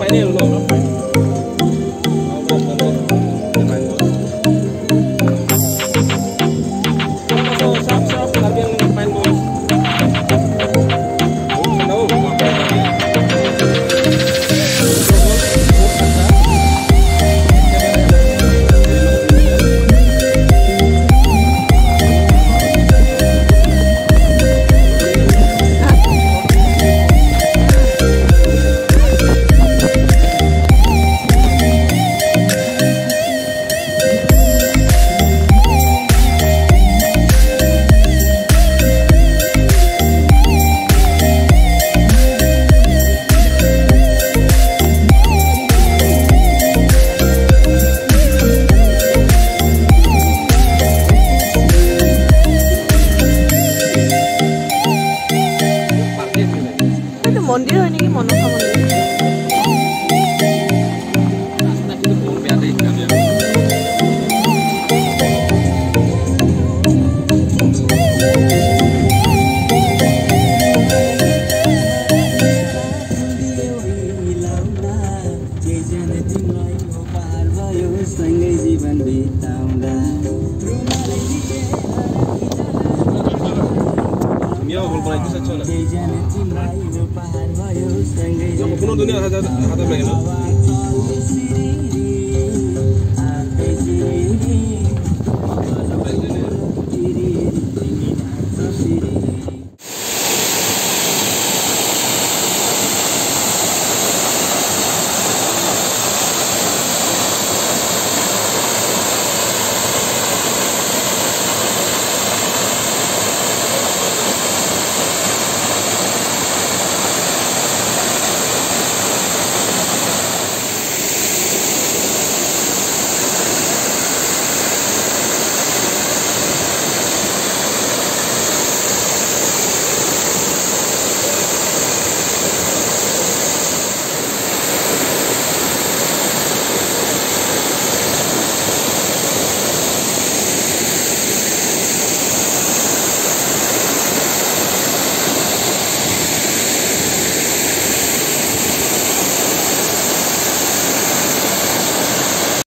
I need love. doing यो गोल बनाइ दिसक छैन यो कुनै दुनिया हात हात लागेन Thank you.